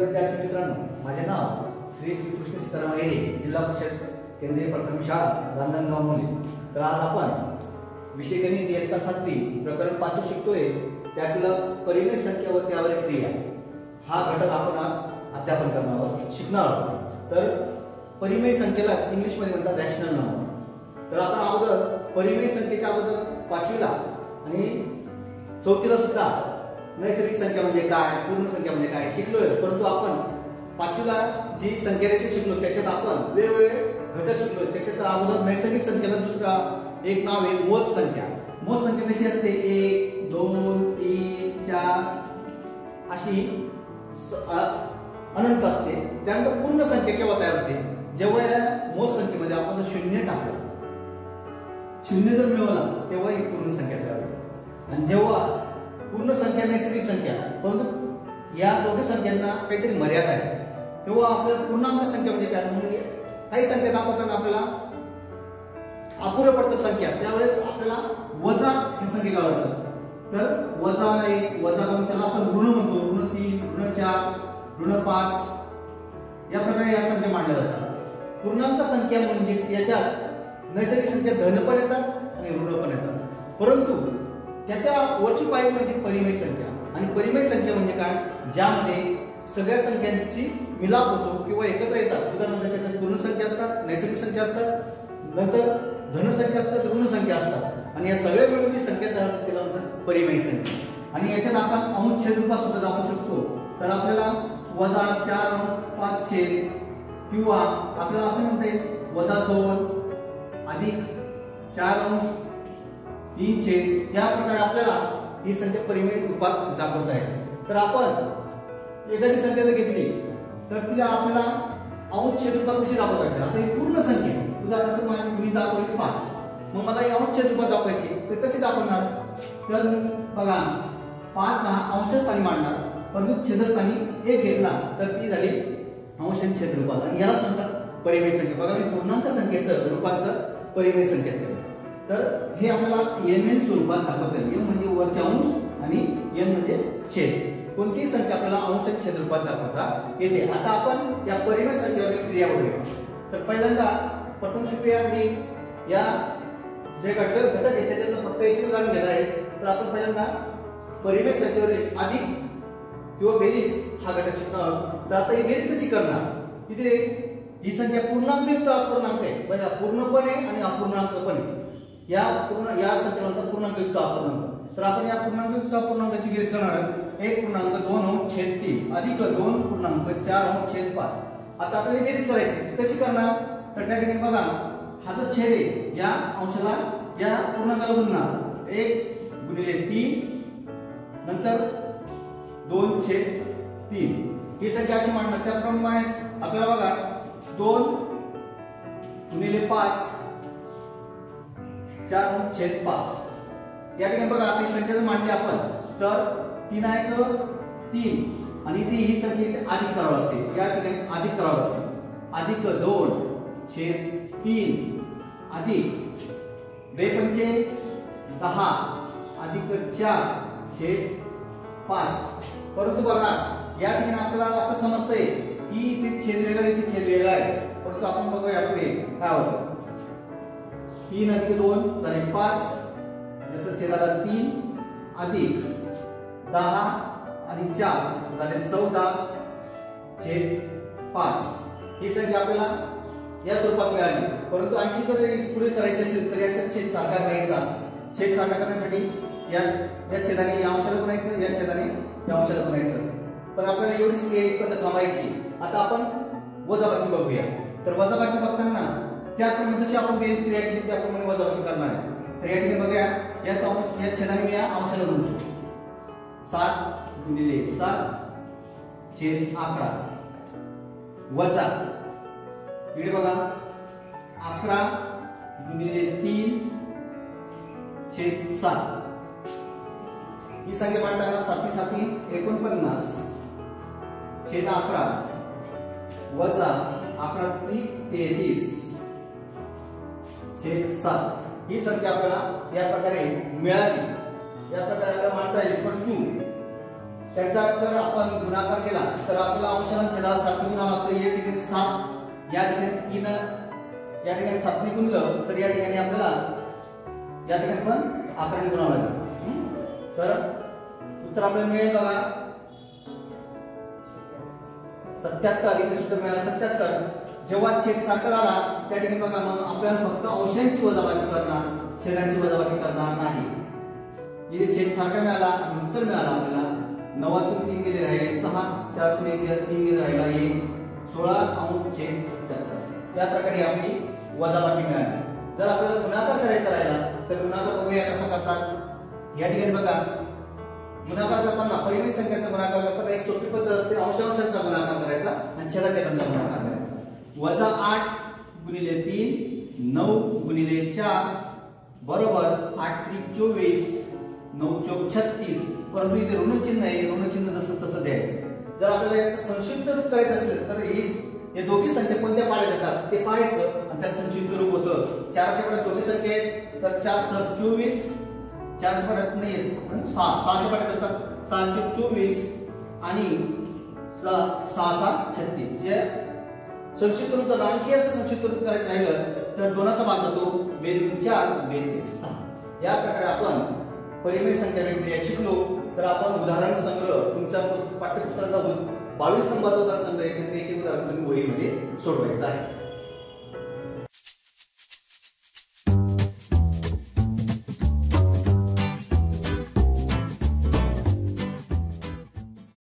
विद्यार्थी मित्रांनो माझे नाव श्री कृष्ण सीताराम ऐरे जिल्हा परिषद केंद्रीय प्राथमिक शाळा रांजणगाव मुली. तर आज आपण विषय गणित इयत्ता सातवी प्रकरण पाचू शिकतोय. त्यातलं परिमेय संख्या व त्यावर क्रिया. हा घटक आपण आज अध्यापन करणार आहोत शिकणार आहोत. तर परिमेय संख्येला इंग्लिशमध्ये म्हणतात रॅशनल नंबर तर आपण अगोदर परिमेय संख्येच्या अगोदर पाचवीला आणि चौथीला सुद्धा नैसर्गिक संख्या म्हणजे काय? पूर्ण संख्या म्हणजे काय? शिकलोय परंतु आपण पाचवीला जी संख्यारेषा शिकलो त्याच्यात आपण वेगवेगळे घटक शिकलो त्याच्यात अगोदर नैसर्गिक संख्येला दुसरा एक नाव आहे मोज संख्या. मोज संख्या कशी असते? एक दोन तीन चार अशी अनंत असते. त्यानंतर पूर्ण संख्या केव्हा तयार होते? जेव्हा या मोज संख्येमध्ये आपण जर शून्य टाकलं शून्य जर मिळवला तेव्हा ही पूर्ण संख्या तयार होते. आणि जेव्हा पूर्ण संख्या नैसर्गिक संख्या. परंतु या दोन्ही संख्यांना काहीतरी मर्यादा आहे. तेव्हा आपल्याला पूर्णांक संख्या म्हणजे काय? म्हणजे काही संख्या दाखवताना आपल्याला अपुरं पडतं संख्या. त्यावेळेस आपल्याला वजा हे संख्या घ्यावं लागतात तर वजा एक वजा दोन त्याला आपण ऋण म्हणतो. ऋण तीन ऋण चार ऋण पाच. या प्रकारे या संख्या मांडल्या जातात. पूर्णांक संख्या म्हणजे याच्यात नैसर्गिक संख्या धन पण येतात आणि ऋण पण येतात. परंतु त्याच्या वरची पायरी म्हणजे परिमेय संख्या. आणि परिमेय संख्या म्हणजे काय? ज्यामध्ये सगळ्या संख्यांची मिलाप होतो किंवा एकत्र येतात. उदाहरणार्थ त्याच्यात पूर्णसंख्या असतात नैसर्गिक संख्या असतात नंतर धनसंख्या असतात ऋणसंख्या असतात. आणि या सगळ्या मिळून जी संख्या तयार होते परिमय म्हणतात परिमेय संख्या. आणि याच्यात आपण अंश छेद रूपात सुद्धा दाखवू शकतो. तर आपल्याला वजा चार पाच छेद किंवा आपल्याला असं म्हणता येईल वजा दोन अधिक चार अंश तीन छेद. या प्रकारे आपल्याला ही संख्या परिमेय रूपात दाखवता आहे तर आपण एखादी संख्या जर घेतली तर तिला आपल्याला अंश छेद रूपात कशी दाखवता येते आता ही पूर्ण संख्या उदाहरणार्थ माझी मी दाखवली पाच. मग मला ही अंश छेद रूपात दाखवायची तर कशी दाखवणार? तर बघा पाच हा अंशस्थानी मांडणार परंतु छेदस्थानी एक घेतला तर ती झाली अंश छेद रूपात. आणि यालाच म्हणतात परिमेय संख्या. बघा मी पूर्णांक संख्येचं रूपांतर परिमेय संख्येत केलं. तर हे आपल्याला एन एन स्वरूपात दाखवता येईल एम म्हणजे वरच्या अंश आणि एन म्हणजे छेद. कोणतीही संख्या आपल्याला अंश छेद रूपात दाखवता येते. आता आपण या परिमेय संख्येवरील क्रिया बघूया. तर पहिल्यांदा प्रथम शिकूया मी. या जे घटक घटक आहे त्याच्यातलं फक्त एक उदाहरण घेणार आहे. तर आपण पहिल्यांदा परिमेय संख्येवरील अधिक किंवा बेरीज हा घटक शिकणार. आहोत तर आता ही बेरीज कशी करणार? इथे ही संख्या पूर्णांकयुक्त अपूर्णांक आहे. म्हणजे पूर्णपणे आणि अपूर्णांकपणे. या पूर्ण या संख्येनंतर पूर्णांकयुक्त अपूर्णांक. तर आपण या पूर्णांकयुक्त अपूर्णांकाची बेरीज करणार आहोत. एक पूर्णांक दोन अंक छेद तीन. अधिक दोन पूर्णांक चार अंक छेद पाच. आता आपल्याला बेरीज करायची कशी करणार? तर त्या ठिकाणी बघा हा जो छेद आहे या अंशाला या पूर्णांकाला गुणणार. एक गुणिले तीन नंतर दोन छेद तीन. ही संख्या अशी मांडणार. त्याप्रमाणेच आपल्याला बघा दोन गुणिले पाच. चार गुण छेद पाच. या ठिकाणी बघा आता ही संख्या जर मांडली आपण तर तीन आहे तीन. आणि ती ही संख्या इथे अधिक करावं लागते. या ठिकाणी अधिक करावं लागते. अधिक दोन छेद तीन. अधिक बेपंचे दहा. अधिक चार छेद पाच. परंतु बघा या ठिकाणी आपल्याला असं समजतंय की इथे छेद वेगळा इथे छेद वेगळा आहे. परंतु आपण बघूया पुढे काय होतं. तीन अधिक दोन झाले पाच. याचा छेदाला तीन अधिक दहा आणि चार झाले चौदा. छेद पाच. ही संख्या आपल्याला या स्वरूपात मिळाली. परंतु आणखी जर पुढे करायची असेल तर याचा छेद साकार करायचा. छेद साकार करण्यासाठी या या छेदाने या अंशाला बनायचं या छेदाने या अंशाला बनायचं. पण आपल्याला एवढीच क्रिया इथपर्यंत पद्धत थांबायची. आता आपण वजाबाकी बघूया. तर वजाबाकी बघताना त्याप्रमाणे जशी आपण बेरीज क्रिया केली त्याप्रमाणे वजाबाकी करणार आहे. तर या ठिकाणी बघा याच अंश या छेदाने मी या अंशाला गुणतो सात गुणिले सात छेद अकरा. वजा. इकडे बघा. अकरा गुणिले तीन छेद सात. ही संख्या मांडताना सातवी सातवी एकोणपन्नास. छेद अकरा. वजा अकरा त्रिक तेहतीस छेद सात ही संख्या आपल्याला या प्रकारे मिळाली. या प्रकारे आपल्याला मांडता येईल. पण तू त्याचा जर आपण गुणाकार केला तर आपल्याला अंशाला छेदा सात गुणा लागतो या ठिकाणी सात या ठिकाणी तीन या ठिकाणी सातने गुणलं तर या ठिकाणी आपल्याला या ठिकाणी पण अकराने गुणावं लागेल तर उत्तर आपल्याला मिळेल बघा. सत्याहत्तर इथे सुद्धा मिळाला. सत्याहत्तर. जेव्हा छेद सारखा झाला त्या ठिकाणी बघा मग आपल्याला फक्त अंशांची वजाबाकी करणार छेदांची वजाबाकी करणार नाही. इथे छेद सारखा मिळाला आणि उत्तर मिळाला आपल्याला. नवातून तीन गेले राहिले सहा चारातून एक तीन गेले राहिला एक सोळा अंश छेद सत्याहत्तर. या प्रकारे आपली वजाबाकी मिळाली. जर आपल्याला गुणाकार करायचा राहिला तर गुणाकार बघूया कसा करतात. या ठिकाणी बघा. गुणाकार करताना परिमित संख्येचा गुणाकार करताना एक सोपी पद्धत असते अंशांशांचा गुणाकार करायचा आणि छेदाछेदांचा गुणाकार करायचा. वजा आठ गुणिले तीन नऊ गुणिले चार बरोबर आठ त्रिक चोवीस नऊ चौक छत्तीस. परंतु इथे ऋणचिन्ह आहे ऋणचिन्ह जसं तसं द्यायचं. जर आपल्याला याचं संक्षिप्त रूप करायचं असेल तर ही हे दोघी संख्या कोणत्या पाड्यात येतात ते पाहायचं आणि त्यात संक्षिप्त रूप होतं. चारच्या पाड्यात दोघी संख्या आहेत तर चार सर चोवीस. चारच्या पाड्यात नाही येत सहा. सहाच्या पाड्यात येतात सहा चौक चोवीस आणि सहा सहा सात छत्तीस. हे संक्षिप्त रूप झालं आणखी असं संक्षिप्त रूप करायचं राहिलं तर दोनाचा भाग जातो बेद चार बेद सहा. या प्रकारे आपण परिमेय संख्या वेगवेगळ्या शिकलो तर आपण उदाहरण संग्रह तुमच्या पाठ्यपुस्तकाचा बावीस नंबरचा उदाहरण संग्रह याच्यात एक एक उदाहरण तुम्ही वहीमध्ये सोडवायचं आहे.